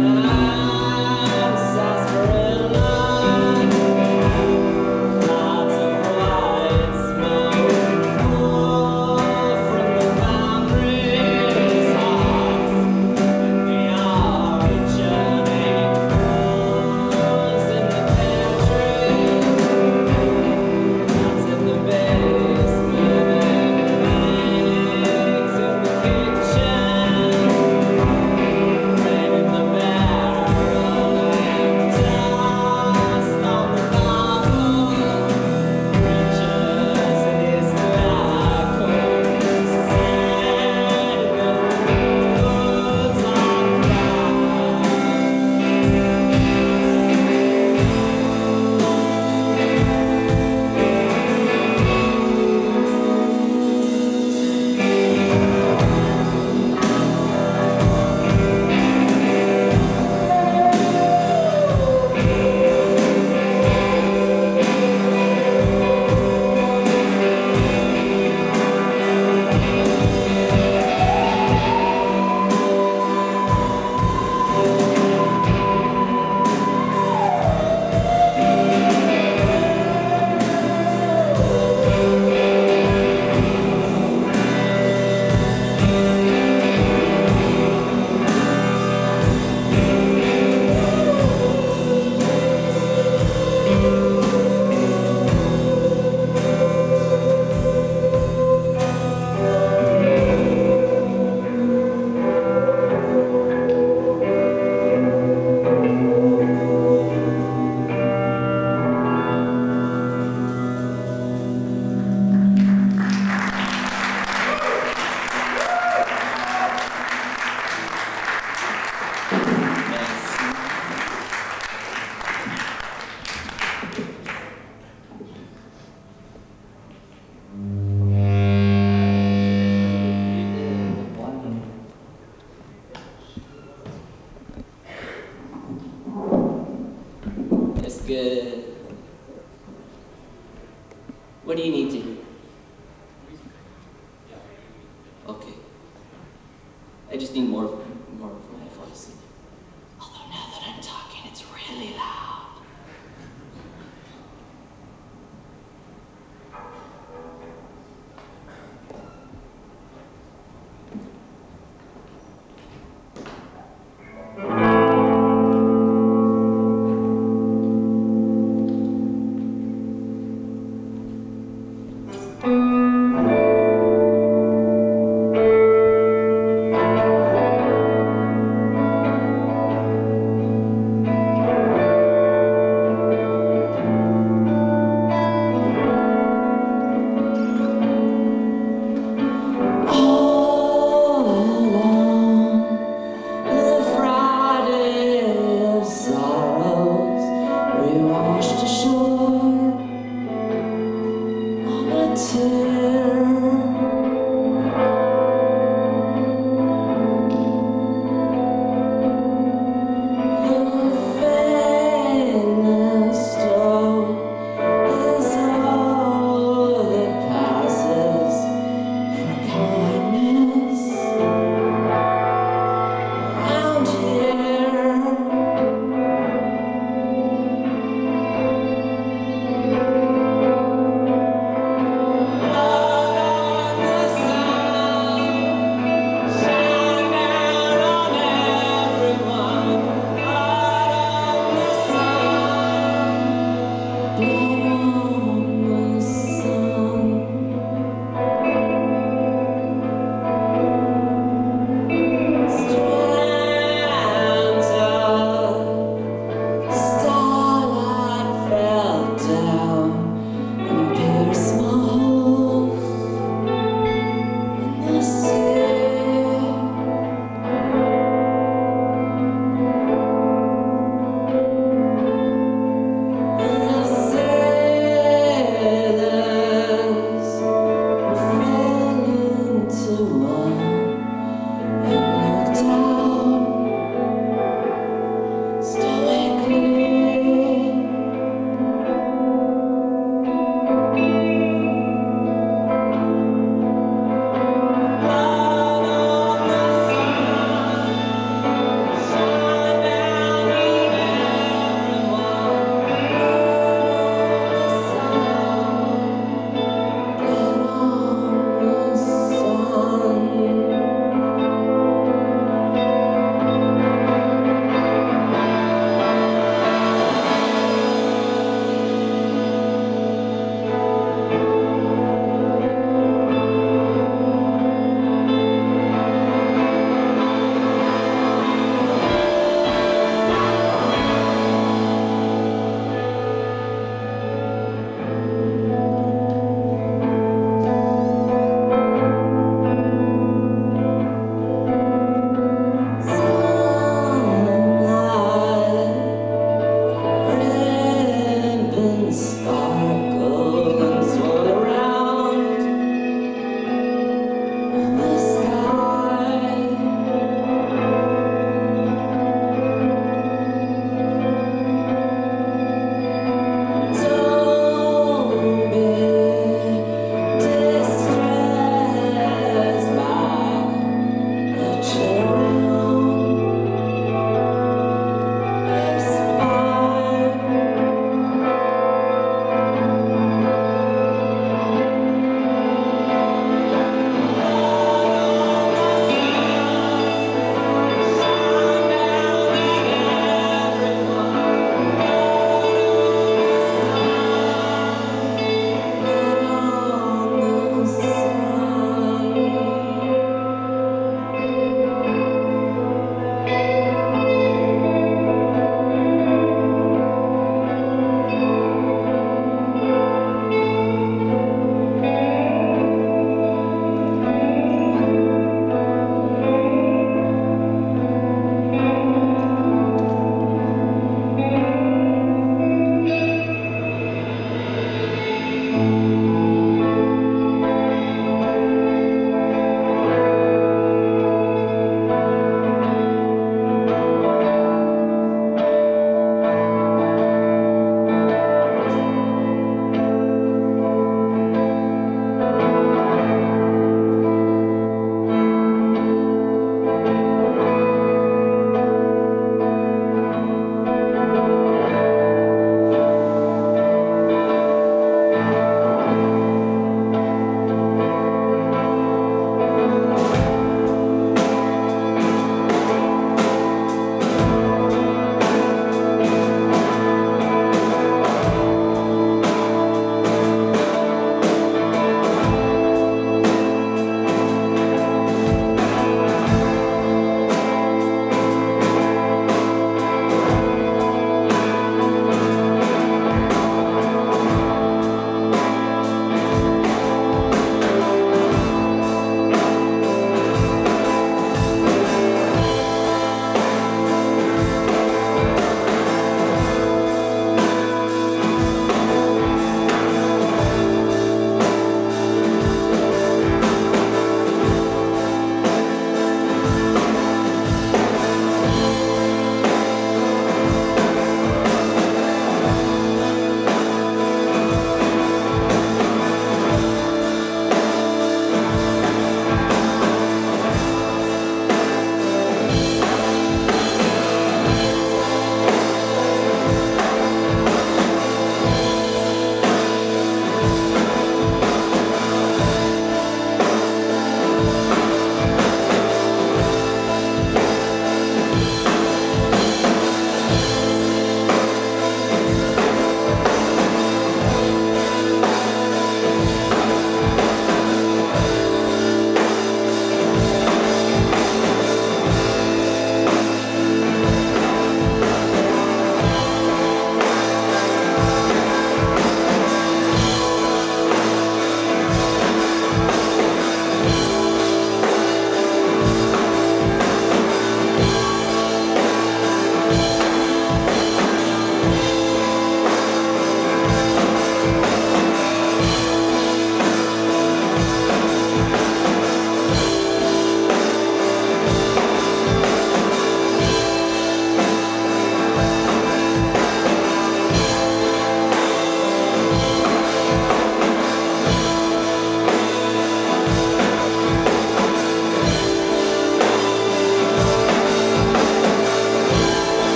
Amém.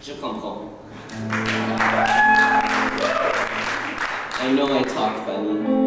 Je comprends. I know I talk funny.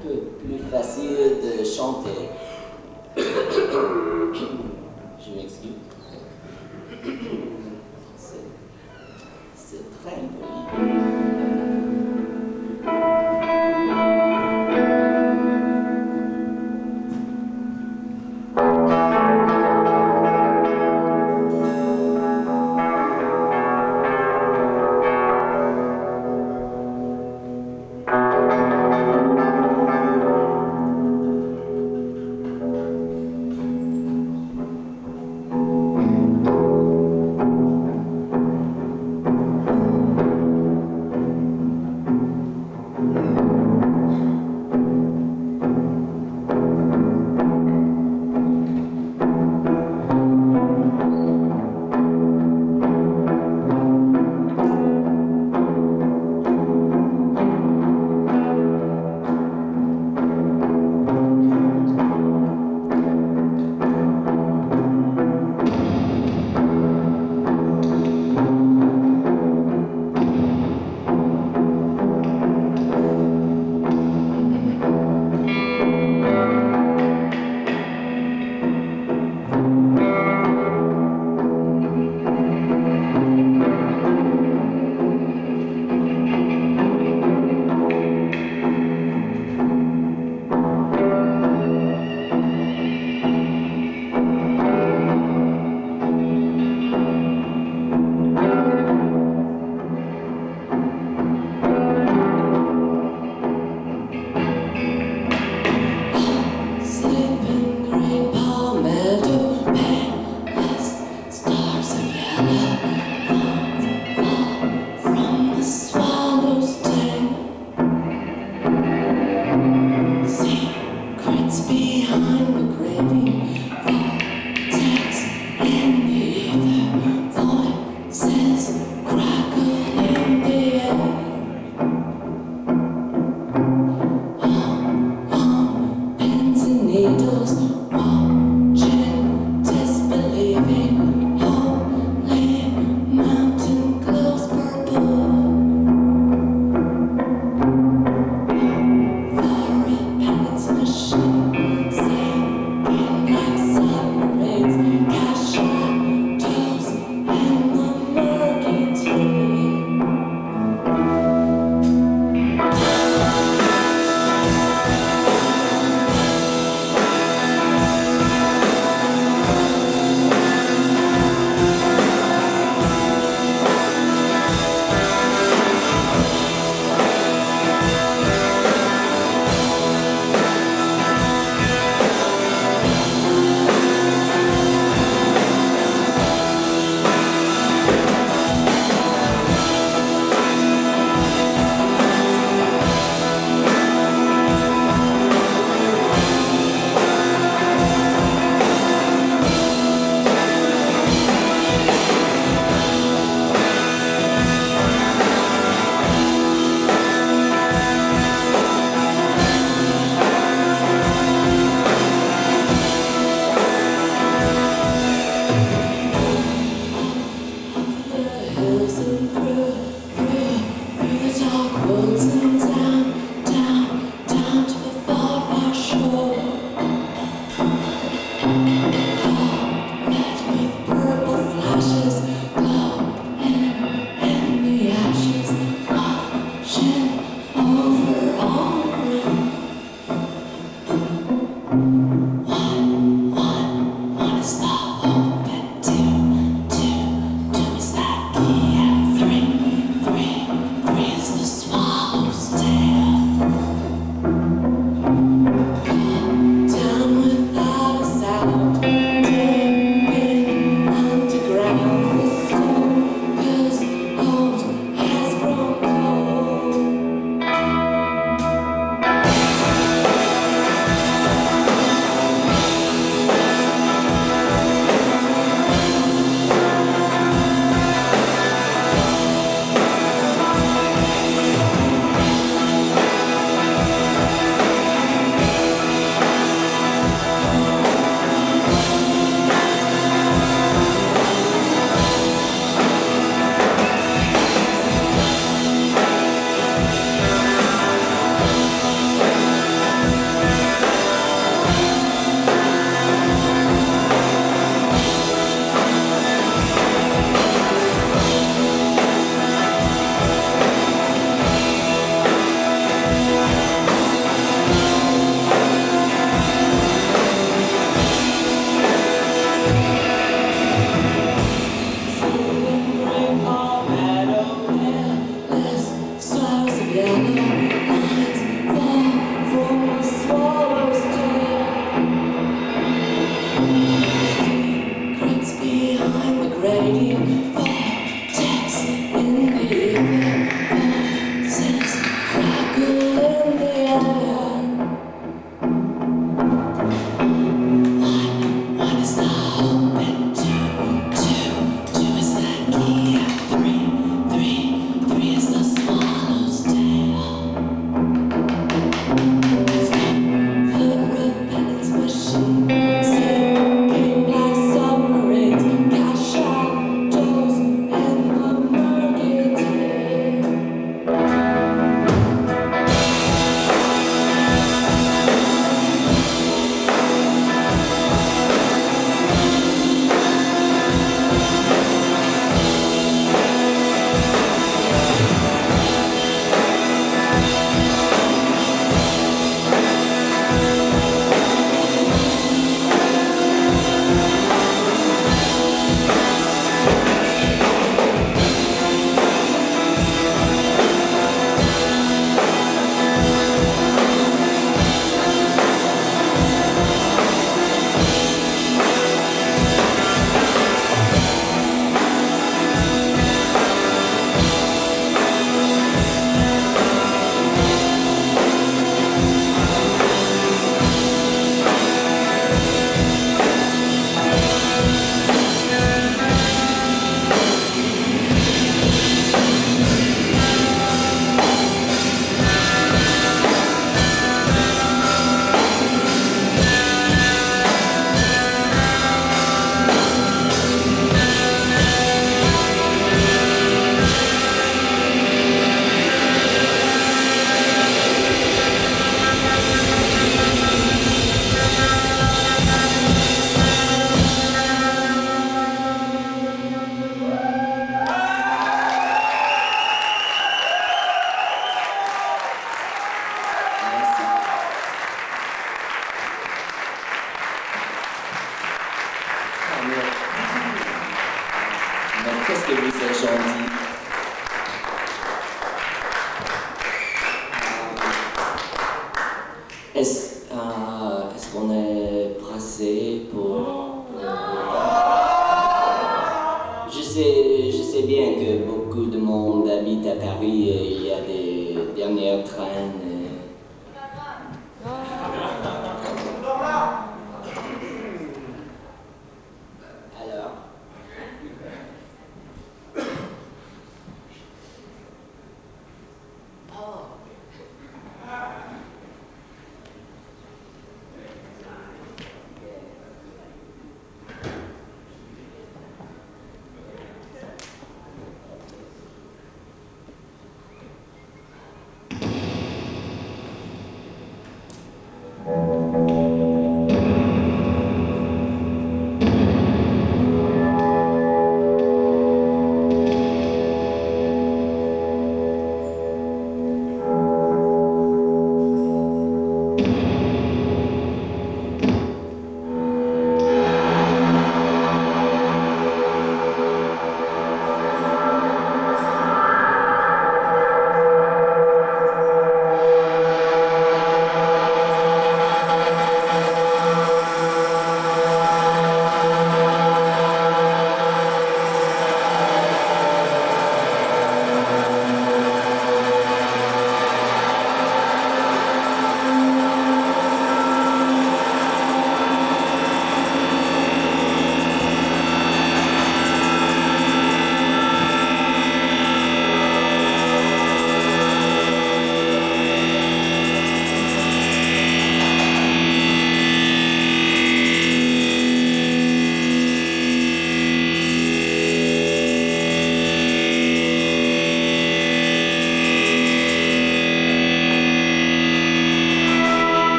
plus facile de chanter. Je m'excuse. C'est très important.